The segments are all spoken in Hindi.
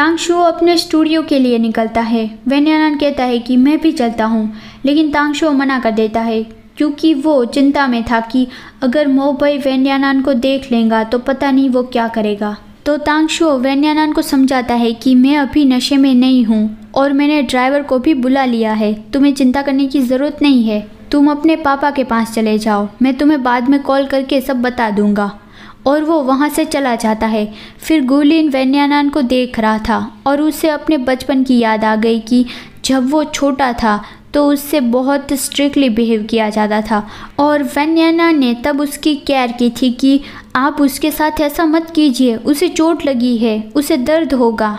तांगशु अपने स्टूडियो के लिए निकलता है। वैन्यानंद कहता है कि मैं भी चलता हूँ, लेकिन तांगशु मना कर देता है, क्योंकि वो चिंता में था कि अगर मोबई वैन्यानंद को देख लेगा तो पता नहीं वो क्या करेगा। तो तांगशु वैन्यानंद को समझाता है कि मैं अभी नशे में नहीं हूँ और मैंने ड्राइवर को भी बुला लिया है। तुम्हें चिंता करने की ज़रूरत नहीं है। तुम अपने पापा के पास चले जाओ। मैं तुम्हें बाद में कॉल करके सब बता दूँगा। और वो वहाँ से चला जाता है। फिर गुलिन वैन्यानान को देख रहा था और उसे अपने बचपन की याद आ गई कि जब वो छोटा था तो उससे बहुत स्ट्रिक्टली बिहेव किया जाता था। और वैन्याना ने तब उसकी केयर की थी कि आप उसके साथ ऐसा मत कीजिए, उसे चोट लगी है, उसे दर्द होगा।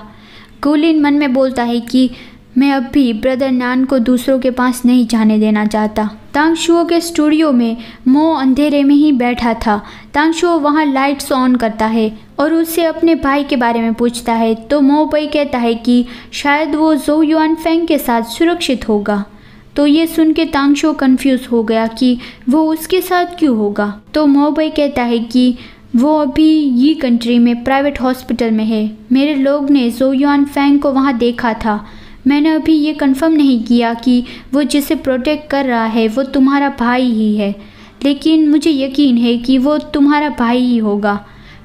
गुलिन मन में बोलता है कि मैं अब भी ब्रदर नान को दूसरों के पास नहीं जाने देना चाहता। तांगशुओ के स्टूडियो में मो अंधेरे में ही बैठा था। तांगशुओ वहाँ लाइट्स ऑन करता है और उससे अपने भाई के बारे में पूछता है। तो मो पई कहता है कि शायद वो जो युआन फेंग के साथ सुरक्षित होगा। तो ये सुन के तांगशो कन्फ्यूज़ हो गया कि वो उसके साथ क्यों होगा। तो मोबई कहता है कि वो अभी ये कंट्री में प्राइवेट हॉस्पिटल में है। मेरे लोग ने जोयुआन फेंग को वहाँ देखा था। मैंने अभी ये कंफर्म नहीं किया कि वो जिसे प्रोटेक्ट कर रहा है, वो तुम्हारा भाई ही है। लेकिन मुझे यकीन है कि वो तुम्हारा भाई ही होगा,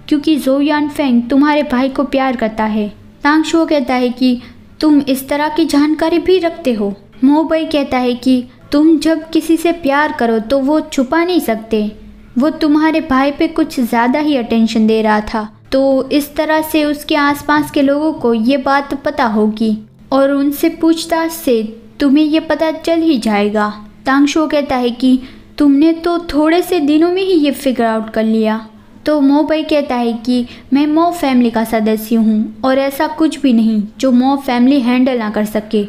क्योंकि जोयान फेंग तुम्हारे भाई को प्यार करता है। तांगशो कहता है कि तुम इस तरह की जानकारी भी रखते हो। मोबई कहता है कि तुम जब किसी से प्यार करो तो वो छुपा नहीं सकते। वो तुम्हारे भाई पे कुछ ज़्यादा ही अटेंशन दे रहा था। तो इस तरह से उसके आसपास के लोगों को ये बात पता होगी। और उनसे पूछताछ से तुम्हें यह पता चल ही जाएगा। तांगशो कहता है कि तुमने तो थोड़े से दिनों में ही ये फिगर आउट कर लिया। तो मो भाई कहता है कि मैं मो फैमिली का सदस्य हूँ और ऐसा कुछ भी नहीं जो मो फैमिली हैंडल ना कर सके।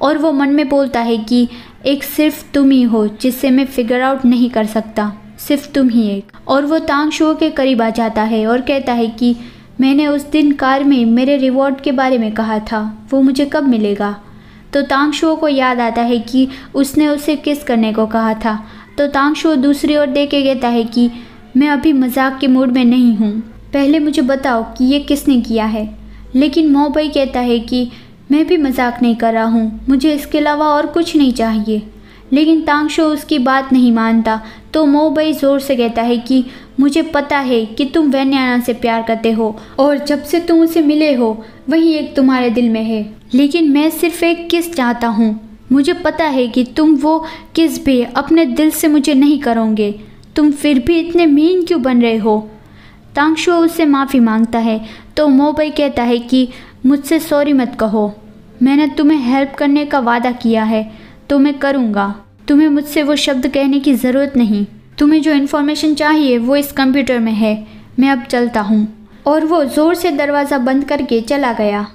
और वो मन में बोलता है कि एक सिर्फ़ तुम ही हो जिससे मैं फिगर आउट नहीं कर सकता, सिर्फ़ तुम ही एक। और वो तांग शो के करीब आ जाता है और कहता है कि मैंने उस दिन कार में मेरे रिवॉर्ड के बारे में कहा था, वो मुझे कब मिलेगा? तो तांग शो को याद आता है कि उसने उसे किस करने को कहा था। तो तांग शो दूसरी ओर देख के कहता है कि मैं अभी मज़ाक के मूड में नहीं हूँ। पहले मुझे बताओ कि ये किसने किया है। लेकिन मोबई कहता है कि मैं भी मज़ाक नहीं कर रहा हूँ, मुझे इसके अलावा और कुछ नहीं चाहिए। लेकिन तांगशो उसकी बात नहीं मानता तो मोबई ज़ोर से कहता है कि मुझे पता है कि तुम वैन्याना से प्यार करते हो, और जब से तुम उसे मिले हो, वही एक तुम्हारे दिल में है। लेकिन मैं सिर्फ़ एक किस चाहता हूँ? मुझे पता है कि तुम वो किस भी अपने दिल से मुझे नहीं करोगे। तुम फिर भी इतने मीन क्यों बन रहे हो? तांगशो उससे माफ़ी माँगता है तो मोबई कहता है कि मुझसे सॉरी मत कहो। मैंने तुम्हें हेल्प करने का वादा किया है तो मैं करूँगा। तुम्हें मुझसे वो शब्द कहने की ज़रूरत नहीं। तुम्हें जो इन्फॉर्मेशन चाहिए, वो इस कंप्यूटर में है। मैं अब चलता हूँ। और वो ज़ोर से दरवाज़ा बंद करके चला गया।